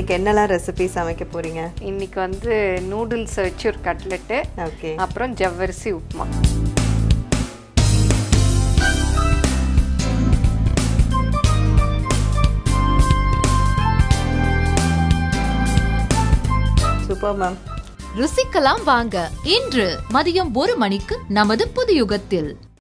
இன்னைக்கு என்னெல்லாம் ரெசிபி சமைக்க போறீங்க? இன்னைக்கு வந்து நூடுல்ஸ் வச்சு ஒரு கட்லெட்டு ஓகே அப்புறம் ஜவ்வரிசி உப்புமா. சூப்பர் மேம் ருசிக்கலாம் வாங்க. இன்று மதியம் ஒரு மணிக்கு நமது புதுயுகத்தில்